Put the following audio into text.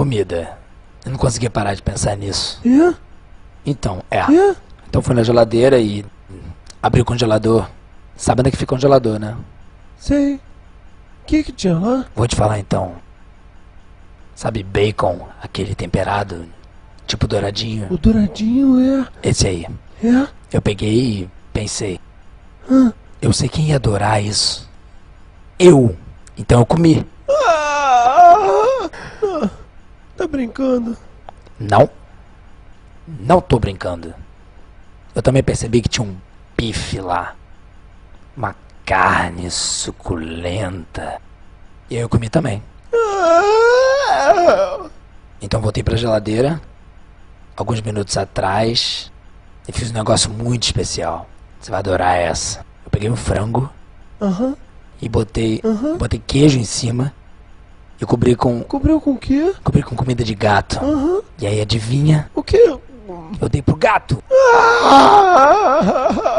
Comida. Eu não conseguia parar de pensar nisso. É? Então, é. É? Então fui na geladeira e abri o congelador. Sabe onde é que fica o congelador, né? Sei. O que que tinha lá? Vou te falar então. Sabe bacon, aquele temperado, tipo douradinho? O douradinho Esse aí. é. É? Eu peguei e pensei, Hã? eu sei quem ia adorar isso. Eu. Então eu comi. Ah, ah, tá brincando? Não. Não tô brincando. Eu também percebi que tinha um bife lá. Uma carne suculenta. E aí eu comi também. Então voltei pra geladeira. Alguns minutos atrás. E fiz um negócio muito especial. Você vai adorar essa. Eu peguei um frango e botei. Botei queijo em cima. E cobri com. Cobriu com o quê? Cobri com comida de gato. Aham. E aí adivinha? O quê? Eu dei pro gato. Ah!